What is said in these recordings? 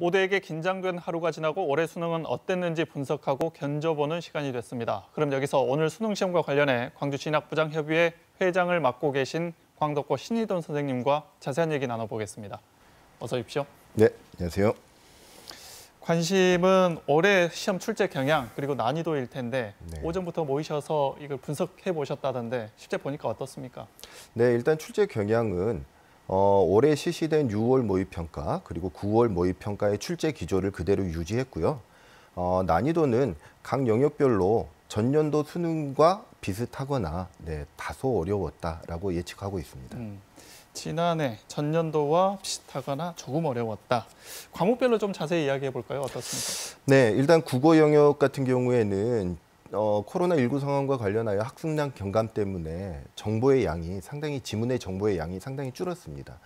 모두에게 긴장된 하루가 지나고 올해 수능은 어땠는지 분석하고 견져보는 시간이 됐습니다. 그럼 여기서 오늘 수능 시험과 관련해 광주진학부장협의회 회장을 맡고 계신 광덕고 신희돈 선생님과 자세한 얘기 나눠보겠습니다. 어서 오십시오. 네, 안녕하세요. 관심은 올해 시험 출제 경향 그리고 난이도일 텐데 네. 오전부터 모이셔서 이걸 분석해 보셨다던데 실제 보니까 어떻습니까? 네, 일단 출제 경향은 어, 올해 실시된 6월 모의평가 그리고 9월 모의평가의 출제 기조를 그대로 유지했고요. 어, 난이도는 각 영역별로 전년도 수능과 비슷하거나 네, 다소 어려웠다라고 예측하고 있습니다. 음, 지난해 전년도와 비슷하거나 조금 어려웠다. 과목별로 좀 자세히 이야기해 볼까요? 어떻습니까? 네, 일단 국어 영역 같은 경우에는 어, 코로나19 상황과 관련하여 학습량 경감 때문에 정보의 양이 상당히 지문의 정보의 양이 상당히 줄었습니다.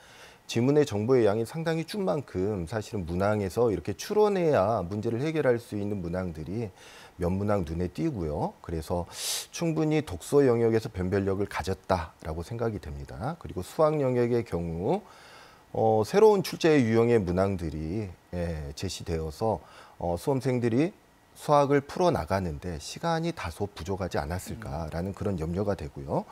지문의 정보의 양이 상당히 준 만큼 사실은 문항에서 이렇게 추론해야 문제를 해결할 수 있는 문항들이 몇 문항 눈에 띄고요. 그래서 충분히 독서 영역에서 변별력을 가졌다라고 생각이 됩니다. 그리고 수학 영역의 경우 어, 새로운 출제 유형의 문항들이 예, 제시되어서 어, 수험생들이 수학을 풀어 나가는데 시간이 다소 부족하지 않았을까라는 그런 염려가 되고요.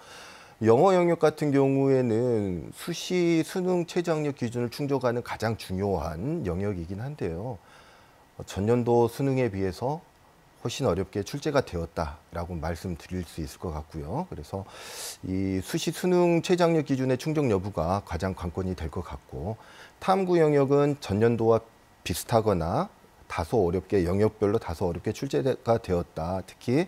영어 영역 같은 경우에는 수시 수능 최저학력 기준을 충족하는 가장 중요한 영역이긴 한데요. 어, 전년도 수능에 비해서 훨씬 어렵게 출제가 되었다라고 말씀드릴 수 있을 것 같고요. 그래서 이 수시 수능 최저학력 기준의 충족 여부가 가장 관건이 될 것 같고 탐구 영역은 전년도와 비슷하거나 다소 어렵게 영역별로 다소 어렵게 출제가 되었다. 특히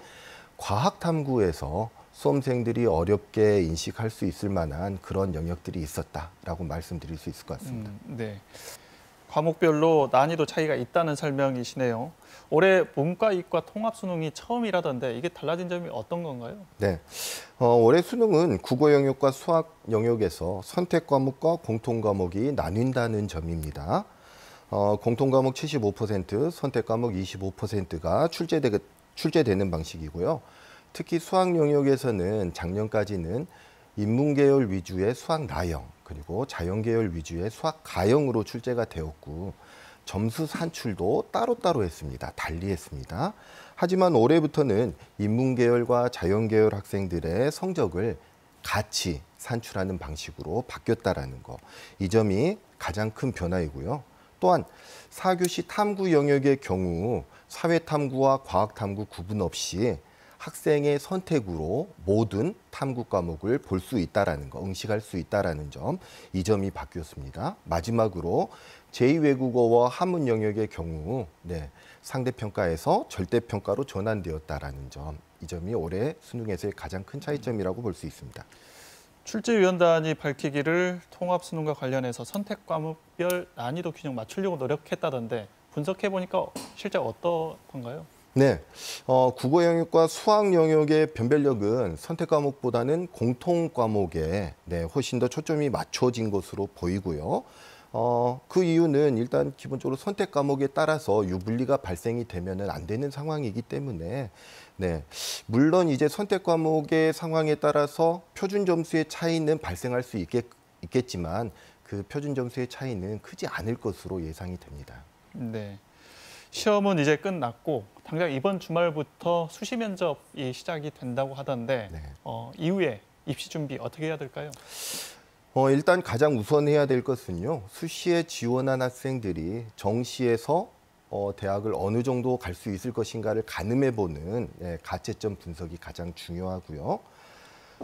과학 탐구에서 수험생들이 어렵게 인식할 수 있을 만한 그런 영역들이 있었다라고 말씀드릴 수 있을 것 같습니다. 음, 네. 과목별로 난이도 차이가 있다는 설명이시네요. 올해 문과, 이과 통합 수능이 처음이라던데 이게 달라진 점이 어떤 건가요? 네. 어, 올해 수능은 국어 영역과 수학 영역에서 선택 과목과 공통 과목이 나뉜다는 점입니다. 어, 공통 과목 75%, 선택 과목 25%가 출제되, 출제되는 방식이고요. 특히 수학 영역에서는 작년까지는 인문계열 위주의 수학 나형, 그리고 자연계열 위주의 수학 가형으로 출제가 되었고 점수 산출도 따로따로 했습니다. 달리 했습니다. 하지만 올해부터는 인문계열과 자연계열 학생들의 성적을 같이 산출하는 방식으로 바뀌었다라는 거. 이 점이 가장 큰 변화이고요. 또한 사교시 탐구 영역의 경우 사회탐구와 과학탐구 구분 없이 학생의 선택으로 모든 탐구 과목을 볼 수 있다라는 거, 응시할 수 있다라는 점, 이 점이 바뀌었습니다. 마지막으로 제2외국어와 한문 영역의 경우 네, 상대평가에서 절대평가로 전환되었다라는 점, 이 점이 올해 수능에서의 가장 큰 차이점이라고 볼 수 있습니다. 출제위원단이 밝히기를 통합 수능과 관련해서 선택 과목별 난이도 균형 맞추려고 노력했다던데 분석해 보니까 실제 어떻던가요? 네, 어, 국어 영역과 수학 영역의 변별력은 선택 과목보다는 공통 과목에 네, 훨씬 더 초점이 맞춰진 것으로 보이고요. 어, 그 이유는 일단 기본적으로 선택 과목에 따라서 유불리가 발생이 되면은 안 되는 상황이기 때문에 네, 물론 이제 선택 과목의 상황에 따라서 표준 점수의 차이는 발생할 수 있겠, 있겠지만 그 표준 점수의 차이는 크지 않을 것으로 예상이 됩니다. 네. 시험은 이제 끝났고 당장 이번 주말부터 수시 면접이 시작이 된다고 하던데 네. 어, 이후에 입시 준비 어떻게 해야 될까요? 어, 일단 가장 우선해야 될 것은요. 수시에 지원한 학생들이 정시에서 어, 대학을 어느 정도 갈 수 있을 것인가를 가늠해 보는 예, 가채점 분석이 가장 중요하고요.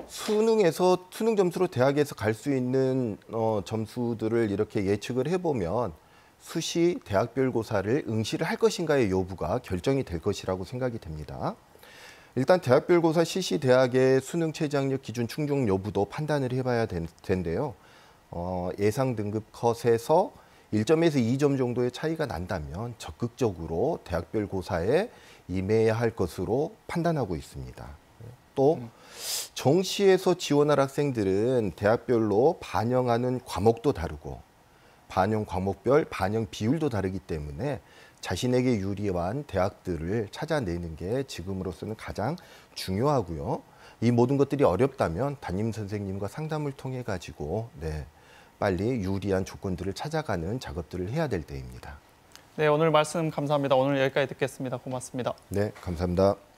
수능에서 수능 점수로 대학에서 갈 수 있는 어, 점수들을 이렇게 예측을 해보면 수시 대학별 고사를 응시를 할 것인가의 여부가 결정이 될 것이라고 생각이 됩니다. 일단 대학별 고사 실시 대학의 수능 최저학력 기준 충족 여부도 판단을 해봐야 될 텐데요. 어, 예상 등급 컷에서 1점에서 2점 정도의 차이가 난다면 적극적으로 대학별 고사에 임해야 할 것으로 판단하고 있습니다. 또 정시에서 지원할 학생들은 대학별로 반영하는 과목도 다르고 반영 과목별 반영 비율도 다르기 때문에 자신에게 유리한 대학들을 찾아내는 게 지금으로서는 가장 중요하고요. 이 모든 것들이 어렵다면 담임 선생님과 상담을 통해 가지고 네, 빨리 유리한 조건들을 찾아가는 작업들을 해야 될 때입니다. 네, 오늘 말씀 감사합니다. 오늘 여기까지 듣겠습니다. 고맙습니다. 네, 감사합니다.